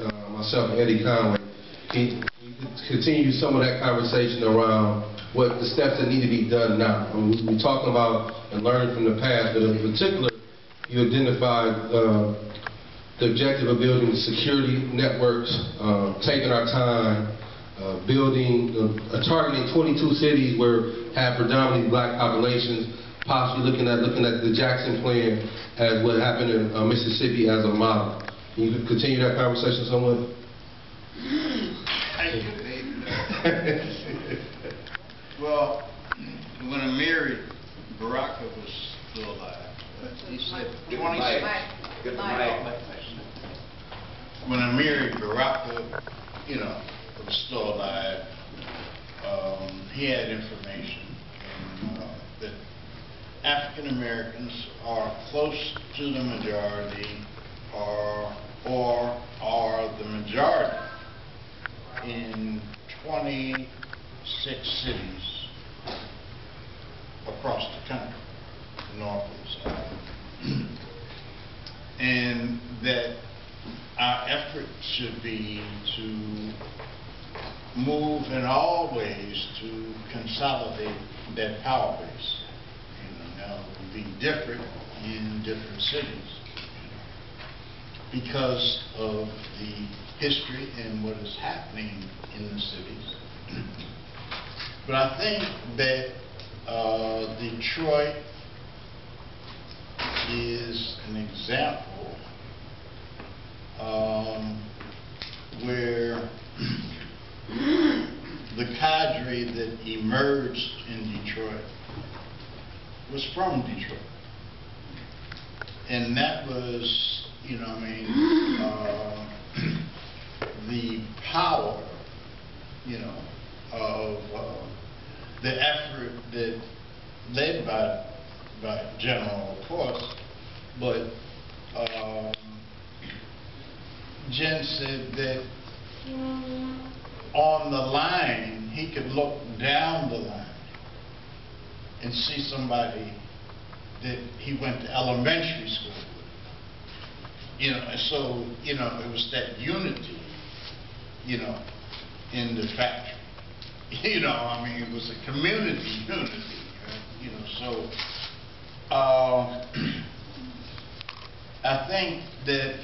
uh, myself and Eddie Conway, you continue some of that conversation around what the steps that need to be done now. I mean, we- we're talking about and learning from the past, but in particular, you identified uh, the objective of building security networks, uh, taking our time, uh, building, uh, targeting 22 cities where have predominantly black populations, possibly looking at looking at the Jackson plan as what happened in uh, Mississippi as a model. Can you continue that conversation somewhat? Well, when Amiri, Baraka was still alive. He said Get the twenty-six. mic. Get the Mic. mic. When Amiri Baraka, you know, was still alive, um, he had information and, uh, that African Americans are close to the majority or, or are the majority in twenty-six cities across the country, north and south. And that our effort should be to move in all ways to consolidate that power base. You know, now, it be different in different cities because of the history and what is happening in the cities. But I think that uh, Detroit is an example um, where the cadre that emerged in Detroit was from Detroit. And that was, you know, what I mean, uh, the power, you know, of uh, the effort that led by, by General, of course, but um, Jen said that on the line, he could look down the line and see somebody that he went to elementary school. You know, so, you know, it was that unity, you know, in the factory. You know, I mean, it was a community unity, right? you know, so, uh, I think that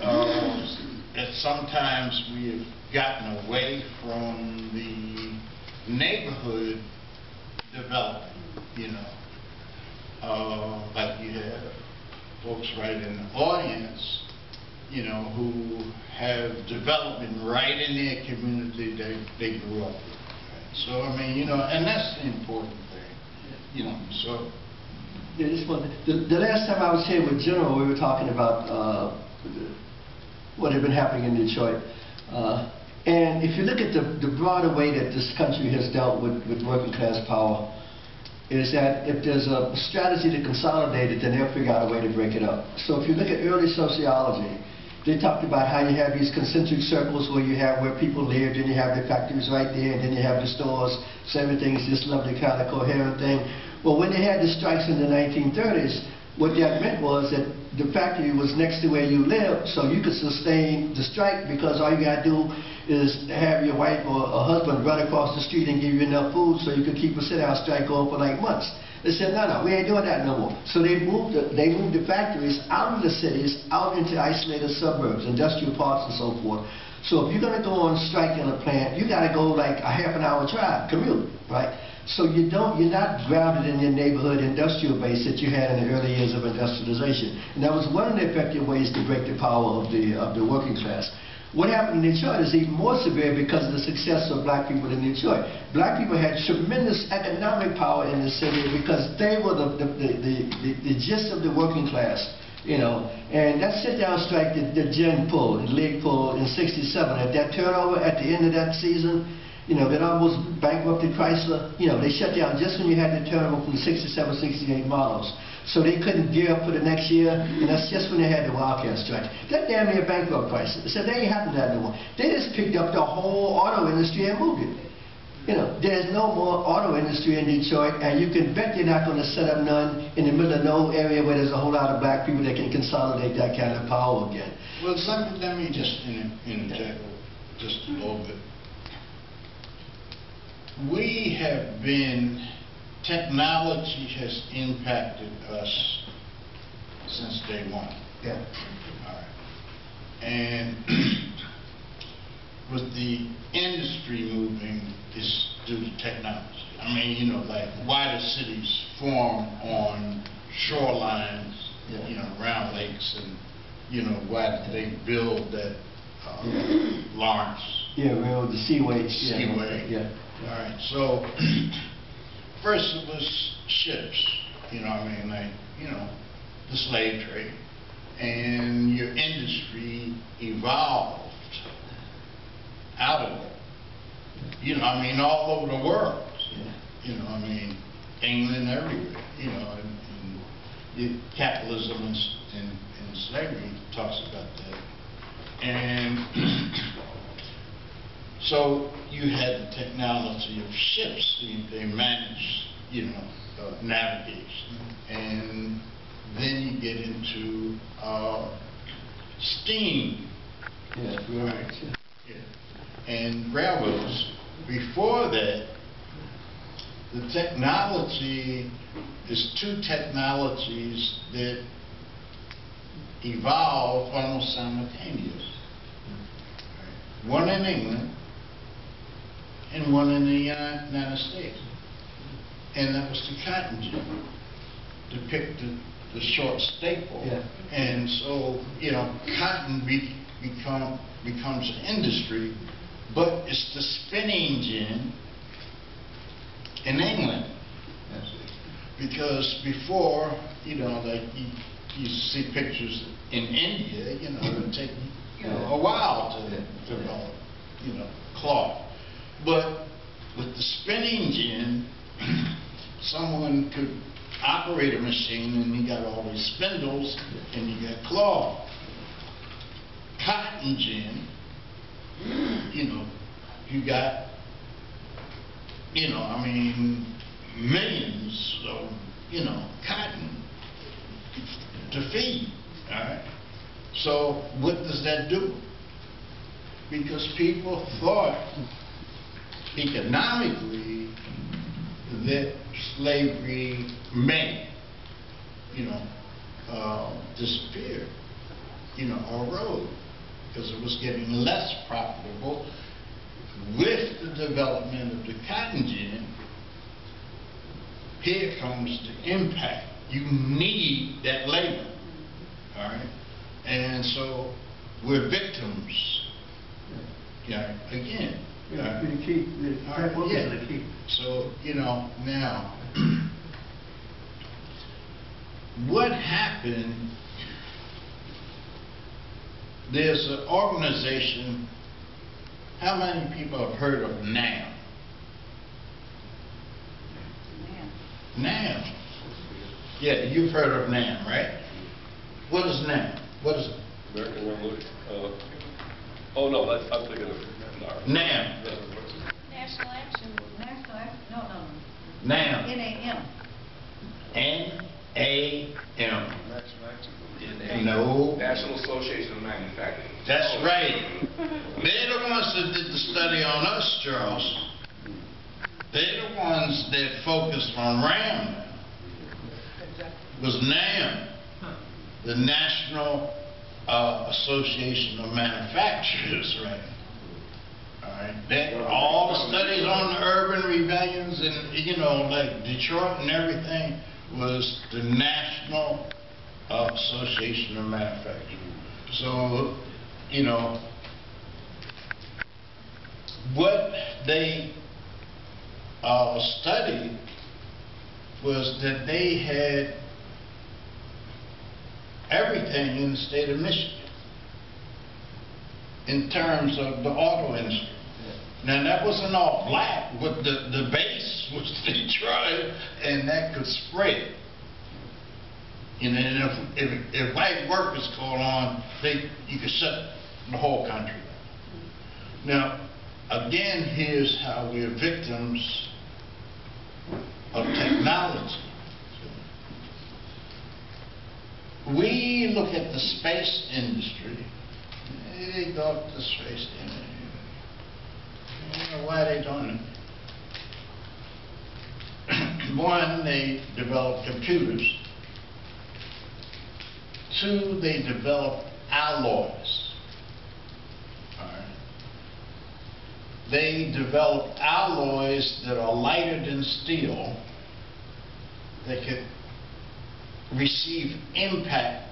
uh, that sometimes we have gotten away from the neighborhood development, you know. Uh, Like you have folks right in the audience, you know, who have development right in their community they, they grew up with. So, I mean, you know, and that's the important thing, you know, so. Yeah, one, the, the last time I was here with General, we were talking about, uh, what had been happening in Detroit. Uh, and if you look at the, the broader way that this country has dealt with, with working class power, is that if there's a strategy to consolidate it, then they'll figure out a way to break it up. So if you look at early sociology, they talked about how you have these concentric circles where you have where people lived, and you have the factories right there, and then you have the stores, so everything's this lovely kind of coherent thing. Well, when they had the strikes in the 1930s, what that meant was that the factory was next to where you lived, so you could sustain the strike because all you got to do is have your wife or a husband run across the street and give you enough food so you could keep a sit-down strike going for like months. They said, no, no, we ain't doing that no more. So they moved the, they moved the factories out of the cities, out into isolated suburbs, industrial parks and so forth. So if you're going to go on strike in a plant, you got to go like a half an hour drive, commute, right? So you don't, you're not grounded in your neighborhood industrial base that you had in the early years of industrialization. And that was one of the effective ways to break the power of the, of the working class. What happened in Detroit is even more severe because of the success of black people in Detroit. Black people had tremendous economic power in the city because they were the, the, the, the, the, the gist of the working class. You know, and that sit-down strike that, that Jen pulled, that Lig pulled in 67, at that turnover at the end of that season, you know, that almost bankrupted Chrysler, you know, they shut down just when you had the turnover from the 67, 68 models. So they couldn't gear up for the next year, and that's just when they had the Wildcat strike. That damn near bankrupt Chrysler. So they ain't having that no more. They just picked up the whole auto industry and moved it. You know, there's no more auto industry in Detroit, and you can bet you're not gonna set up none in the middle of no area where there's a whole lot of black people that can consolidate that kind of power again. Well, let me, let me just inter- interject just a little bit. We have been, technology has impacted us since day one. Yeah. All right. And with the industry moving, it's due to technology. I mean, you know, like why do cities form on shorelines, Yeah. you know, around lakes and, you know, why did they build that uh, Lawrence Yeah, railroad, the seaway. yeah. Seaway? Yeah. All right, so first it was ships, you know, I mean, like, you know, the slave trade. And your industry evolved out of it. You know, I mean, all over the world. You know, I mean, England, everywhere, you know, and, and the capitalism and, and, and slavery talks about that. And so you had the technology of ships, they- they managed, you know, uh, navigation. And then you get into, uh, steam, Yeah, railroads, yeah. and railroads. Before that, the technology is two technologies that evolved almost simultaneously. One in England and one in the Uni- United States. And that was the cotton gin, to pick the, the short staple. Yeah. And so, you know, cotton be, become, becomes an industry, but it's the spinning gin in England. Because before, you know, like you, you see pictures in India, you know, it would take, you know, a while to develop, you know, cloth. But with the spinning gin, someone could operate a machine and you got all these spindles and you got cloth. Cotton gin, you know, you got, you know, I mean, millions of, you know, cotton to feed, all right? So what does that do? Because people thought economically that slavery may, you know, uh, disappear, you know, or erode, because it was getting less profitable. With the development of the cotton gin, here comes the impact. You need that labor, all right? And so we're victims, yeah, again. All Yeah, the key, the All black right, yeah. the key. So, you know, now, what happened, there's an organization, how many people have heard of NAM? NAM. Yeah, you've heard of NAM, right? What is NAM? What is it? American Revolution. Uh, oh, no, that's, I'm thinking of NAR. NAM. National Action, National Action, no, no, no. NAM. N-A-M. N-A-M. NA. No. National Association of Manufacturers. That's oh. right. They're the ones that did the study on us, Charles. They're the ones that focused on RAM. Was NAM, the National uh, Association of Manufacturers, right? All right, that, all the studies on the urban rebellions and, you know, like Detroit and everything was the National uh, Association of Manufacturers. So, you know, what they uh, studied was that they had everything in the state of Michigan in terms of the auto industry. Now, that wasn't all black, but the, the base was Detroit, and that could spread. You know, and if, if, if white workers called on, they, you could shut the whole country down. Now, again, here's how we're victims of technology. We look at the space industry, they go up the space industry. I don't know why they doing it. One, they develop computers. Two, they develop alloys. They develop alloys that are lighter than steel. They could receive impact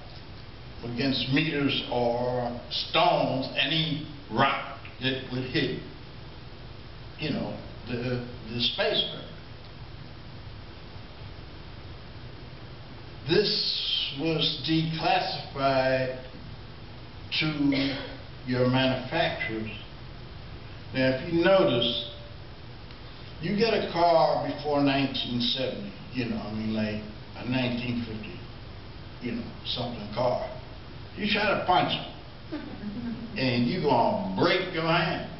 against meters or stones, any rock that would hit, you know, the, the spacecraft. This was declassified to your manufacturers. Now, if you notice, you get a car before 1970, you know, I mean, like a 1950, you know, something car. You try to punch it, and you're gonna break your hand.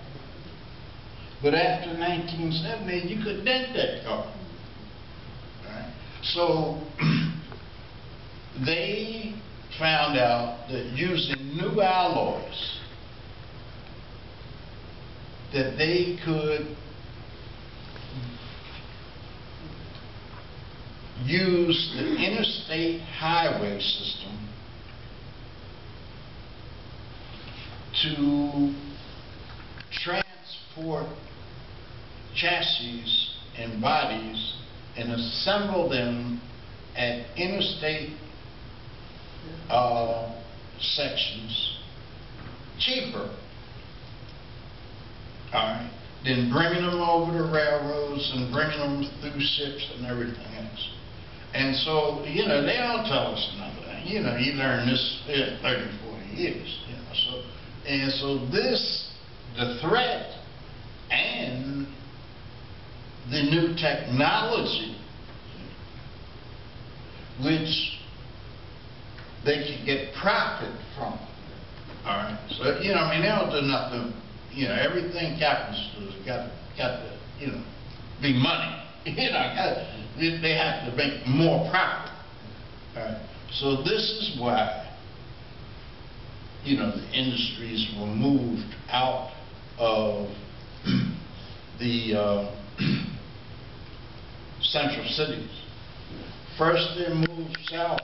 But after 1970, you could dent that car. Right? So, they found out that using new alloys, that they could use the interstate highway system to transport chassis and bodies and assemble them at interstate uh, sections cheaper, all right, than bringing them over the railroads and bringing them through ships and everything else. And so, you know, they all tell us another, you know, you learn this in 30, 40 years, you know, so, and so this, the threat and the new technology, which they can get profit from. All right, so, you know, I mean, they don't do nothing, you know, everything capitalists do has got, got to, you know, be money. You know, they have to make more profit. All right, so this is why, you know, the industries were moved out of the uh, central cities. First, they moved south.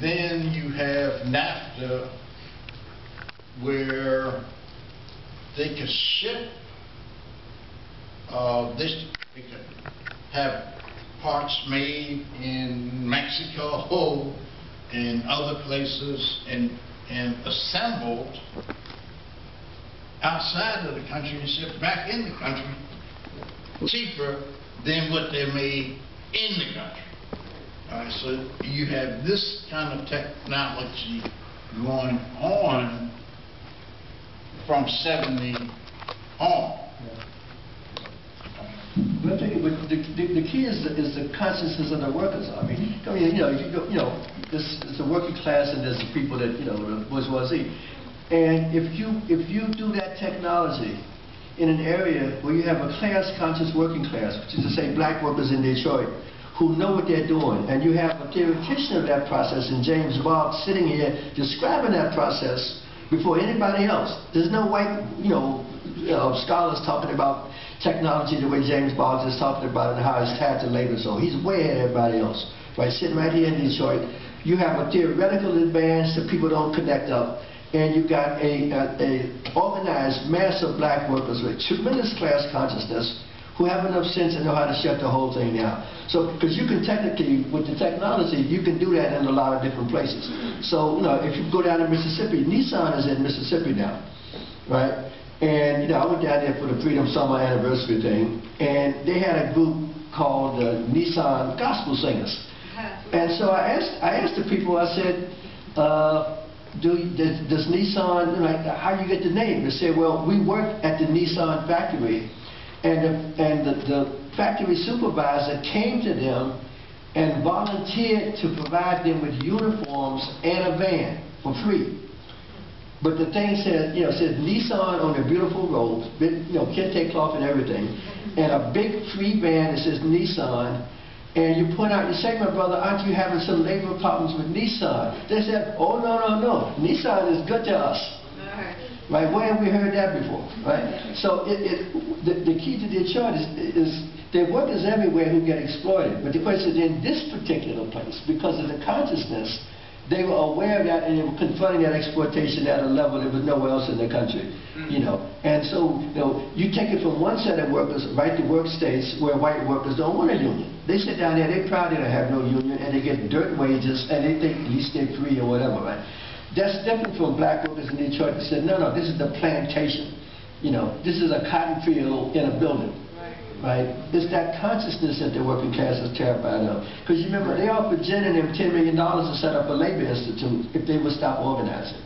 Then you have NAFTA, where they could ship, uh, this, have parts made in Mexico and other places and, and assembled outside of the country and shipped back in the country cheaper than what they made in the country. All right, so you have this kind of technology going on from 70 on. But the, the, the key is, the- is the consciousness of the workers. I mean, I mean, you know, you, go- you know, there's, there's the working class and there's the people that, you know, the bourgeoisie. And if you, if you do that technology in an area where you have a class conscious working class, which is to say black workers in Detroit, who know what they're doing, and you have a theoretician of that process in James Boggs sitting here describing that process before anybody else. There's no white, you know, know, scholars talking about technology the way James Boggs is talking about it and how it's tied to labor. So he's way ahead of everybody else. Right, sitting right here in Detroit, you have a theoretical advance that people don't connect up, and you've got a, a, a organized mass of black workers with tremendous class consciousness who have enough sense and know how to shut the whole thing down. So, because you can technically, with the technology, you can do that in a lot of different places. So, you know, if you go down to Mississippi, Nissan is in Mississippi now, right? And, you know, I went down there for the Freedom Summer Anniversary thing, and they had a group called the Nissan Gospel Singers. And so I asked, I asked the people, I said, uh, do, does, does Nissan, like, how do you get the name? They said, well, we work at the Nissan factory, and the, and the, the factory supervisor came to them and volunteered to provide them with uniforms and a van for free. But the thing says, you know, says Nissan on the beautiful road, you know, kente cloth and everything, and a big free band that says Nissan, and you point out, you say, my brother, aren't you having some labor problems with Nissan? They said, oh, no, no, no, Nissan is good to us. Right, where have we heard that before, right? So it, it, the, the key to Detroit is, is there workers everywhere who get exploited, but the question is in this particular place, because of the consciousness, they were aware of that and they were confronting that exploitation at a level that was nowhere else in the country, mm. you know? And so, you know, you take it from one set of workers, right to work states where white workers don't want a union. They sit down there, they proud they don't have no union, and they get dirt wages, and they think at least they're free or whatever, right? That's different from black workers in Detroit that said, no, no, this is the plantation. You know, this is a cotton field in a building. Right? It's that consciousness that the working class is terrified of. Because you remember, they offered Jen and them $10 million to set up a labor institute if they would stop organizing.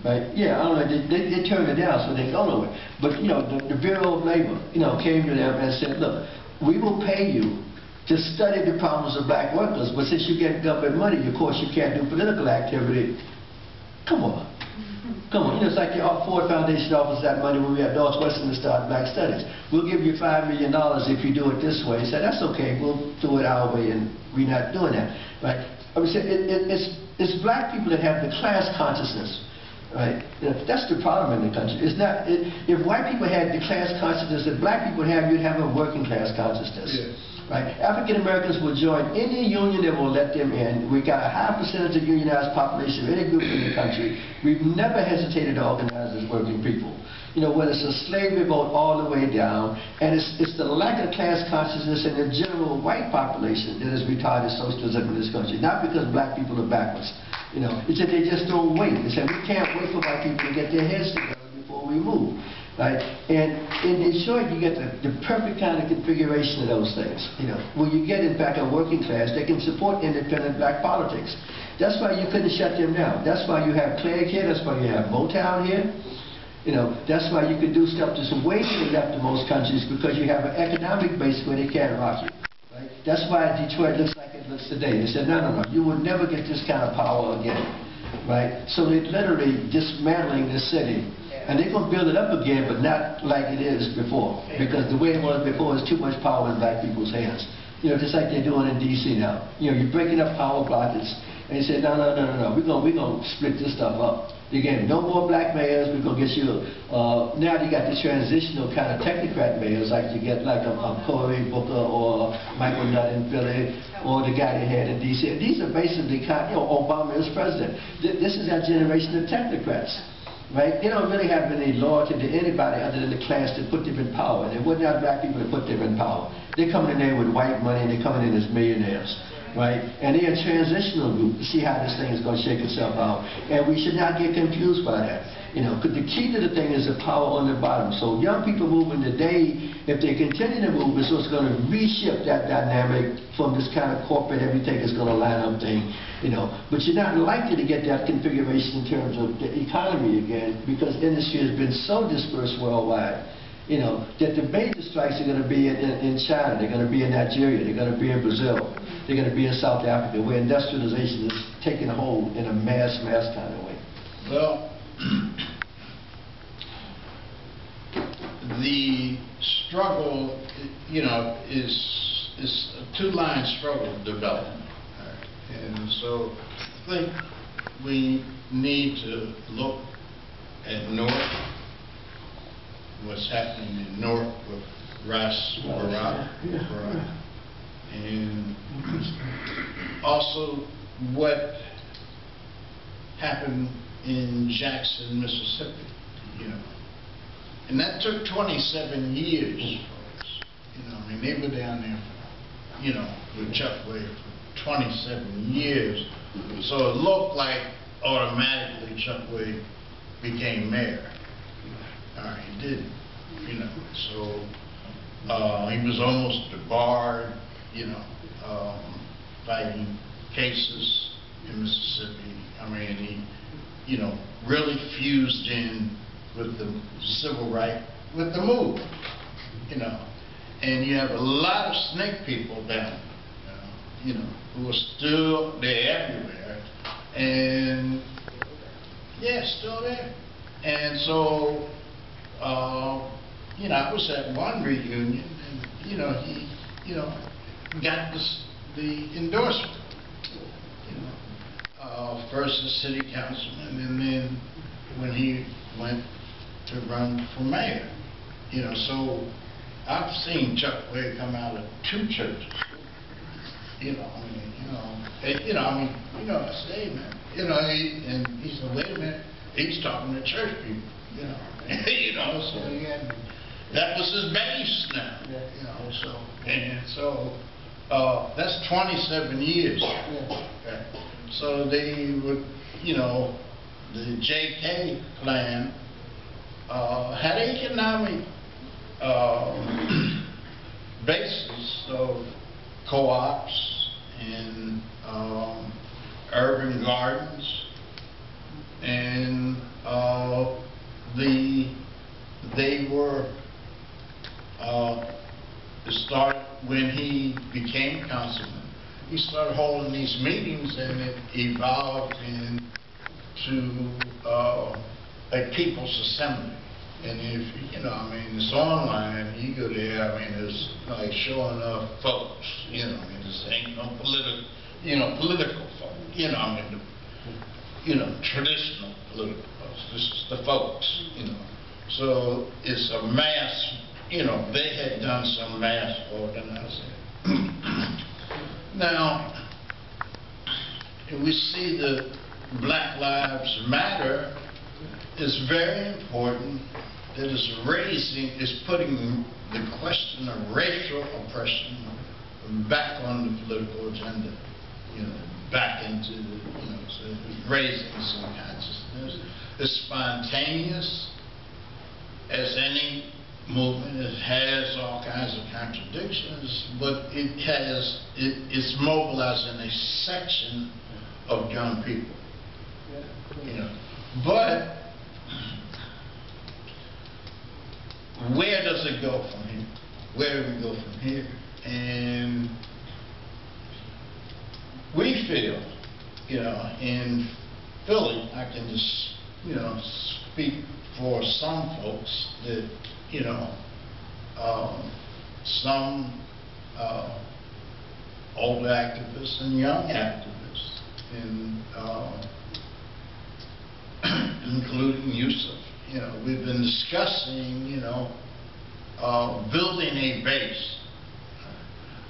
Right? Yeah, I don't know, they, they, they turned it down, so they go nowhere. But, you know, the, the Bureau of Labor, you know, came to them and said, look, we will pay you to study the problems of black workers, but since you get government money, of course, you can't do political activity Come on. Come on, you know, it's like the Ford Foundation offers that money when we have had Northwestern to start Black Studies. We'll give you $5 million if you do it this way. He said, that's okay, we'll do it our way, and we're not doing that, right? I would say it, it, it's, it's black people that have the class consciousness, right? That's the problem in the country. It's not, it, if white people had the class consciousness that black people have, you'd have a working class consciousness. Yes. Right? African Americans will join any union that will let them in. We got a high percentage of unionized population of any group in the country. We've never hesitated to organize as working people. You know, whether it's a slavery vote all the way down, and it's, it's the lack of class consciousness in the general white population that has retarded socialism in this country. Not because black people are backwards. You know, it's that they just don't wait. They say, we can't wait for white people to get their heads together before we move. Right? And in Detroit, you get the, the perfect kind of configuration of those things. You know, when you get, in fact, a working class that can support independent black politics. That's why you couldn't shut them down. That's why you have Cleage here. That's why you have Motown here. You know, that's why you can do stuff that's way to the left in most countries because you have an economic base where they can't rock you. Right? That's why Detroit looks like it looks today. They said, no, no, no, you will never get this kind of power again. Right? So they're literally dismantling the city and they're going to build it up again, but not like it is before. Because the way it was before is too much power in black people's hands. You know, just like they're doing in D.C. now. You know, you're breaking up power blockers. And you say, no, no, no, no, no, we're going we're gonna split this stuff up. Again, no more black mayors, we're going to get you, uh, now you got the transitional kind of technocrat mayors, like you get like a, a Cory Booker or Michael Nutter in Philly, or the guy they had in D.C. These are basically, kind, you know, Obama is president. Th this is that generation of technocrats right? They don't really have any loyalty to anybody other than the class that put them in power. They have black people that put them in power. They're coming in there with white money and they're coming in as millionaires, right? And they're a transitional group to see how this thing is going to shake itself out. And we should not get confused by that. You know, because the key to the thing is the power on the bottom. So young people moving today, if they continue to move, it's going to reshift that dynamic from this kind of corporate everything is going to line up thing. You know, but you're not likely to get that configuration in terms of the economy again because industry has been so dispersed worldwide. You know, that the major strikes are going to be in, in, in China, they're going to be in Nigeria, they're going to be in Brazil, they're going to be in South Africa, where industrialization is taking hold in a mass, mass kind of way. Well, the struggle, you know, is, is a two-line struggle all right? And so I think we need to look at Newark, what's happening in Newark with Ras Baraka. Baraka. And also what happened in Jackson, Mississippi, you know. And that took 27 years, folks. You know, I mean, they were down there, for, you know, with Chokwe for 27 years. So it looked like automatically Chuck Wade became mayor. He didn't, you know. So uh, he was almost debarred, you know, um, fighting cases in Mississippi. I mean, he, you know, really fused in with the civil right, with the movement, you know. And you have a lot of snake people down, you know, who are still, they're everywhere. And, yeah, still there. And so, uh, you know, I was at one reunion, and, you know, he, you know, got this, the endorsement. You know, uh, first as city councilman, and then when he went to run for mayor. You know, so I've seen Chokwe come out of two churches. You know, I mean, you know, eh, you know, I mean, you know, I say, man, you know, he, and he said, wait a minute, he's talking to church people, you know, you know, so he had, that was his base now, you know, so, and so, uh, that's twenty-seven years. Okay. So they would, you know, the JK plan, uh, had economic, uh, basis of co-ops and, um, urban gardens. And, uh, the, they were, uh, it started when he became councilman. He started holding these meetings and it evolved into, uh, a people's assembly. And if, you know, I mean, it's online, you go there, I mean, it's like showing up folks, you know, I mean, this ain't no political, you know, political folk, you know, I mean, you know, traditional political folks, this is the folks, you know. So it's a mass, you know, they had done some mass organizing. Now, we see the Black Lives Matter is very important, that is raising, is putting the question of racial oppression back on the political agenda, you know, back into, the you know, so it's raising some consciousness. It's spontaneous, as any movement, it has all kinds of contradictions, but it has, it is mobilizing a section of young people, you know. But where does it go from here? Where do we go from here? And we feel, you know, in Philly, I can just, you know, speak for some folks that, you know, um, some uh, older activists and young activists, and uh, including Yusef, you know, we've been discussing, you know, uh, building a base.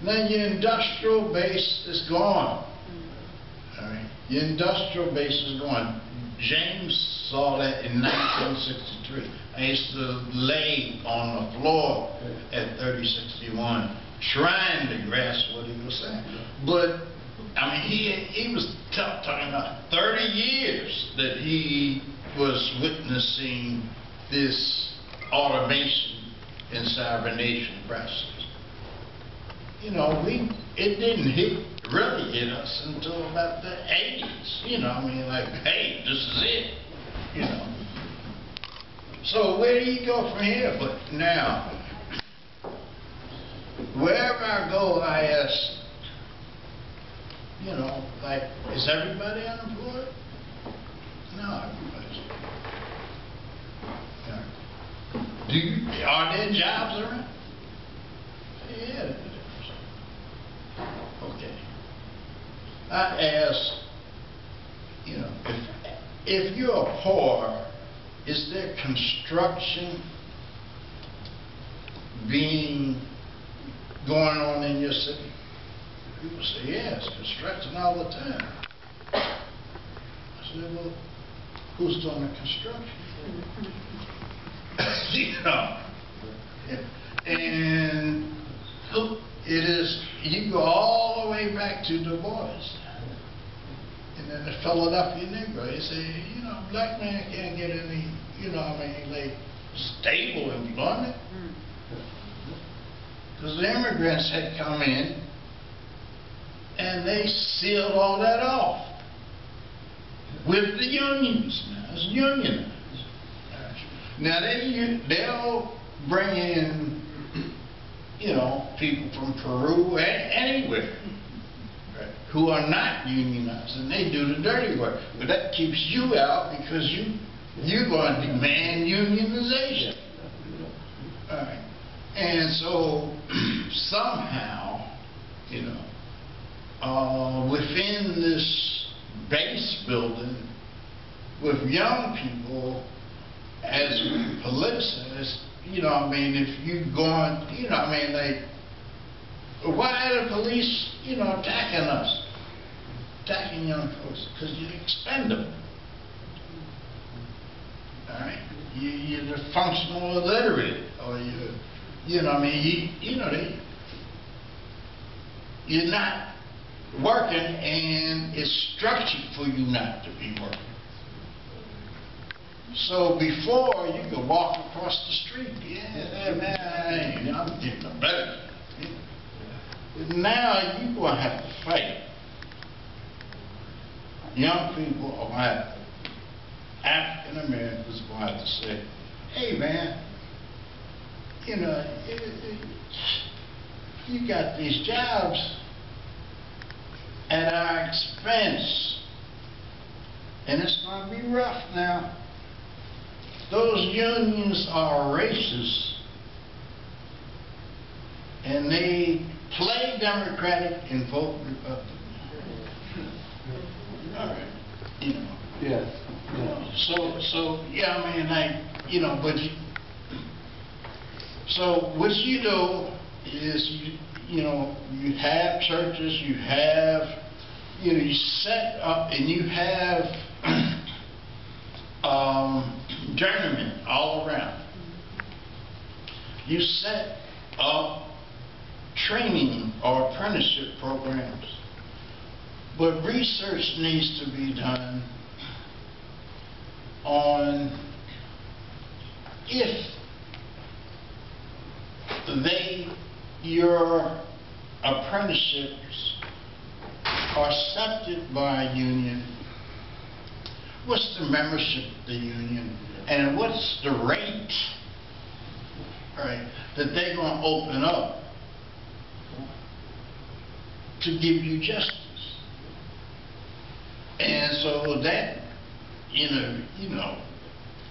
Now, your industrial base is gone. Your industrial base is gone. James saw that in 1963. I used to lay on the floor at 3061 trying to grasp what he was saying. But, I mean, he, he was talking about 30 years that he was witnessing this automation and cybernation process. You know, we, it didn't hit, really hit us until about the 80s. You know, I mean, like, hey, this is it, you know. So where do you go from here? But now, wherever I go, I ask, you know, like, is everybody unemployed? No, everybody's. Yeah. Do you, are there jobs around? Yeah. there is. Okay. I ask, you know, if, if you're poor, is there construction being, going on in your city? People say, yes, construction all the time. I said, well, who's doing the construction? You know, and look, it is, you go all the way back to Du Bois. And then the Philadelphia Negro, he say, you know, black man can't get any, you know, I mean, like, stable employment. Mm-hmm. Because the immigrants had come in and they sealed all that off with the unions now. It's unionized. Now they they'll bring in, you know, people from Peru, and anywhere, who are not unionized, and they do the dirty work. But that keeps you out because you you're going to demand unionization. All right. And so somehow, you know, uh, within this base building, with young people, as we politicize, you know, I mean, if you going, you know, I mean, like, why are the police, you know, attacking us? Attacking young folks? Because you expend them. All right? You, you're functional illiterate, or you, you know, I mean, you, you know, they, you're not working, and it's structured for you not to be working. So before, you could walk across the street, yeah, man, I'm getting better. Now, you're gonna have to fight. Young people are gonna have, African Americans are gonna have to say, hey, man, you know, it- it- you got these jobs at our expense. And it's gonna be rough now. Those unions are racist. And they play Democratic and vote Republican. All right, you know. Yeah, yeah. So, so, yeah, I mean, I, you know, but you, so what you do is you, you know, you have churches, you have, you know, you set up and you have, um, journeymen all around. You set up training or apprenticeship programs. But research needs to be done on if they, your apprenticeships are accepted by a union, what's the membership of the union, and what's the rate, right, that they're gonna open up to give you justice. And so that, you know, you know,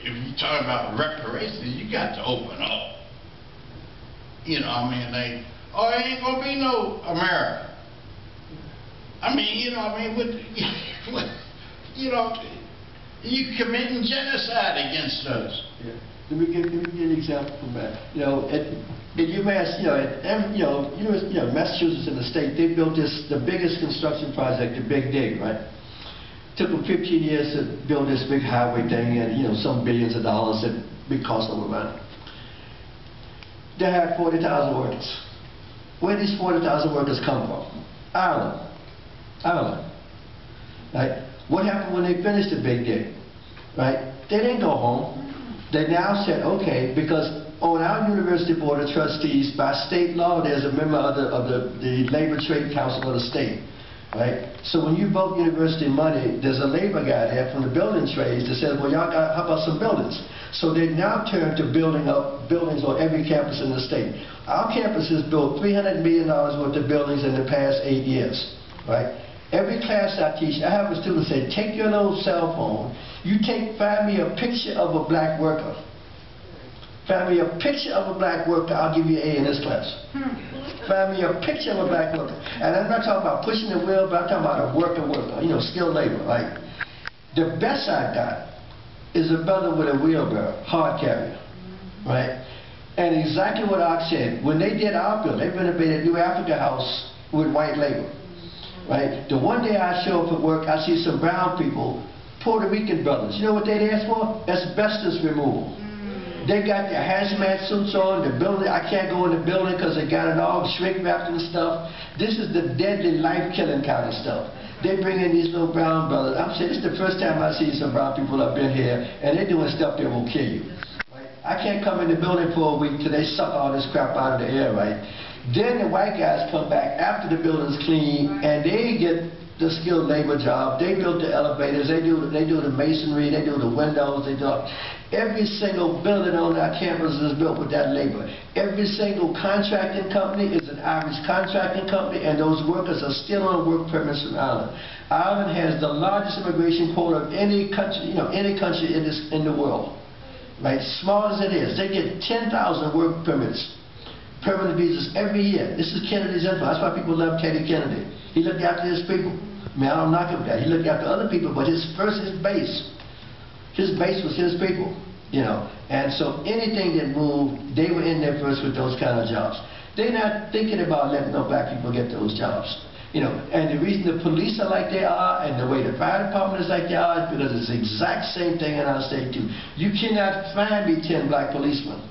if you talk about reparations, you got to open up. You know, I mean, they, oh, it ain't gonna be no America. I mean, you know, I mean, what, you know, you committing genocide against us. Yeah. Let me give, give you an example from that. You know, at, at UMass, you know, at, you know, you know, Massachusetts in the state, they built this, the biggest construction project, the Big Dig, right? Took them 15 years to build this big highway thing and, you know, some billions of dollars that big cost overrun. They had 40,000 workers. Where these 40,000 workers come from? Ireland. Ireland. Right? What happened when they finished the Big Dig? Right? They didn't go home. They now said, okay, because on our University Board of Trustees, by state law, there's a member of the, of the, the Labor Trade Council of the state, right? So when you vote university money, there's a labor guy there from the building trades that says, well, y'all got, how about some buildings? So they now turn to building up buildings on every campus in the state. Our campus has built $300 million worth of buildings in the past eight years, right? Every class I teach, I have a student say, take your little cell phone, you take, find me a picture of a black worker. Find me a picture of a black worker, I'll give you an A in this class. Hmm. Find me a picture of a black worker. And I'm not talking about pushing the wheel, but I'm talking about a worker worker, you know, skilled labor, right? The best I got is a brother with a wheelbarrow, hod carrier, right? And exactly what Ox said, when they did our bill, they renovated a New Africa House with white labor right? The one day I show up at work, I see some brown people, Puerto Rican brothers. You know what they'd ask for? Asbestos removal. Mm. They got their hazmat suits on, the building, I can't go in the building because they got it all shrink wrapped and stuff. This is the deadly, life-killing kind of stuff. They bring in these little brown brothers. I'm saying, this is the first time I see some brown people up in here, and they're doing stuff that will kill you. Right? I can't come in the building for a week till they suck all this crap out of the air, right? Then the white guys come back after the building's clean, and they get the skilled labor job. They build the elevators, they do, they do the masonry, they do the windows, they do, Every single building on our campus is built with that labor. Every single contracting company is an Irish contracting company, and those workers are still on work permits from Ireland. Ireland has the largest immigration quota of any country, you know, any country in this, in the world. Right, small as it is, they get 10,000 work permits, permanent visas every year. This is Kennedy's influence. That's why people love Teddy Kennedy. He looked after his people. I mean, I don't knock him for. He looked after other people, but his first, his base, his base was his people, you know. And so anything that moved, they were in there first with those kind of jobs. They're not thinking about letting no black people get those jobs. You know, and the reason the police are like they are and the way the fire department is like they are is because it's the exact same thing in our state too. You cannot find me 10 black policemen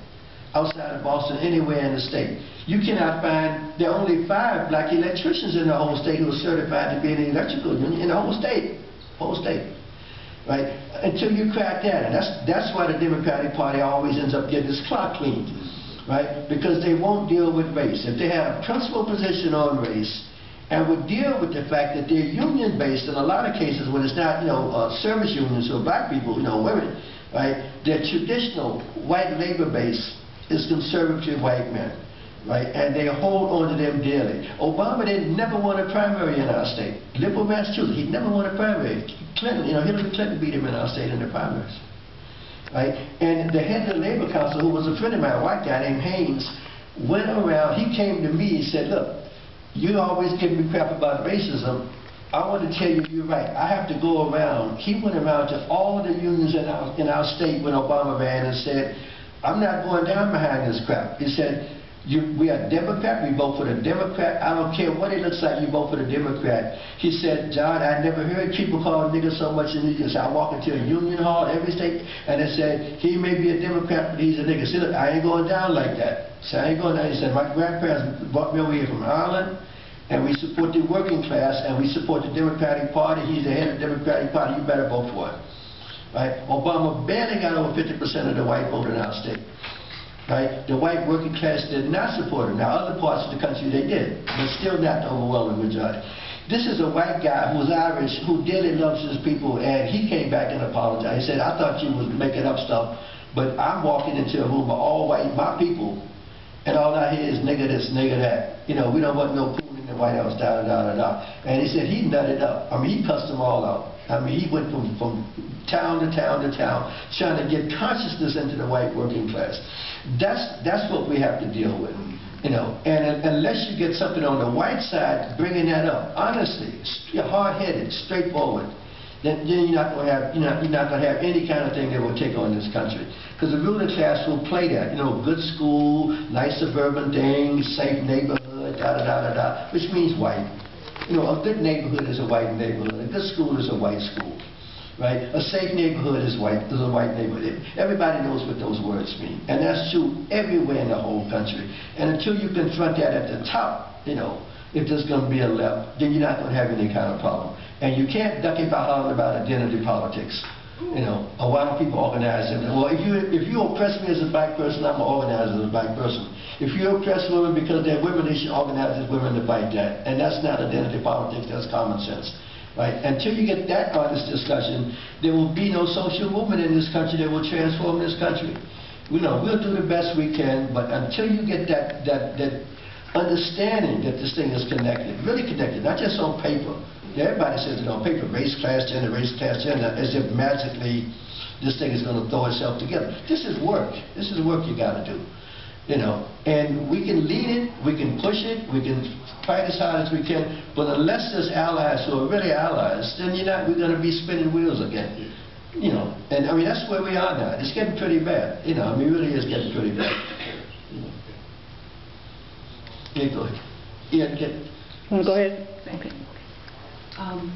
outside of Boston, anywhere in the state. You cannot find, there are only five black electricians in the whole state who are certified to be in the electrical union in the whole state, whole state. Right? Until you crack that, and that's, that's why the Democratic Party always ends up getting its clock cleaned. Right? Because they won't deal with race. If they had a principal position on race, and would deal with the fact that they're union-based in a lot of cases when it's not, you know, uh, service unions or black people, you know, women, right? Their traditional white labor base is conservative white men, right? And they hold on to them dearly. Obama didn't never won a primary in our state. Liberal Massachusetts, he never won a primary. Clinton, you know, Hillary Clinton beat him in our state in the primaries, right? And the head of the Labor Council, who was a friend of mine, a white guy named Haynes, went around, he came to me and said, look, you always give me crap about racism. I want to tell you, you're right. I have to go around. He went around to all the unions in our, in our state when Obama ran and said, I'm not going down behind this crap. He said, you, we are Democrat, we vote for the Democrat. I don't care what it looks like, you vote for the Democrat. He said, John, I never heard people call niggas so much in the. I walk into a union hall every state, and they said, he may be a Democrat, but he's a nigga. See, look, I ain't going down like that. So I ain't going down. He said, my grandparents brought me over here from Ireland, and we support the working class, and we support the Democratic Party. He's the head of the Democratic Party. You better vote for him. Right? Obama barely got over 50% of the white vote in our state. Right? The white working class did not support him. Now, other parts of the country, they did, but still not the overwhelming majority. This is a white guy who's Irish, who dearly loves his people, and he came back and apologized. He said, I thought you was making up stuff, but I'm walking into a room of all white, my people, and all I hear is nigga this, nigga that. You know, we don't want no pool in the White House, da, da, da, da, da. And he said he nutted up. I mean, he cussed them all out. I mean, he went from, from town to town to town, trying to get consciousness into the white working class. That's, that's what we have to deal with. You know, and un- unless you get something on the white side bringing that up, honestly, st- hard-headed, straightforward, then, then you're not going to have, you're not, you're not going to have any kind of thing that will take on this country. Because the ruling class will play that, you know, good school, nice suburban things, safe neighborhood, da da da da da, which means white. You know, a good neighborhood is a white neighborhood. A good school is a white school, right? A safe neighborhood is white, is a white neighborhood. Everybody knows what those words mean, and that's true everywhere in the whole country. And until you confront that at the top, you know, if there's going to be a left, then you're not going to have any kind of problem. And you can't duck it by hollering about identity politics. You know, or why don't people organize them? Well, if you if you oppress me as a black person, I'm to organize as a black person. If you oppress women because they're women, they should organize as women to fight that. And that's not identity politics, that's common sense. Right? Until you get that honest discussion, there will be no social movement in this country that will transform this country. You know, we'll do the best we can, but until you get that, that, that understanding that this thing is connected, really connected, not just on paper. Everybody says it on paper, race, class, gender, race, class, gender, as if magically this thing is going to throw itself together. This is work. This is work you got to do. You know, and we can lead it, we can push it, we can fight as hard as we can, but unless there's allies who are really allies, then you're not, we're going to be spinning wheels again. You know, and I mean, that's where we are now. It's getting pretty bad. You know, I mean, it really is getting pretty bad. You know. Yeah, go ahead. Yeah, get, go ahead? Okay. Um,